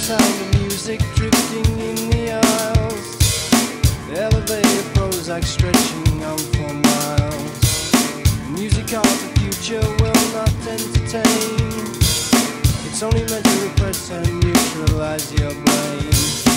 sound the music drifting in the aisles. The elevator Prozac stretching on for miles. Music of the future will not entertain. It's only meant to repress and neutralize your brain.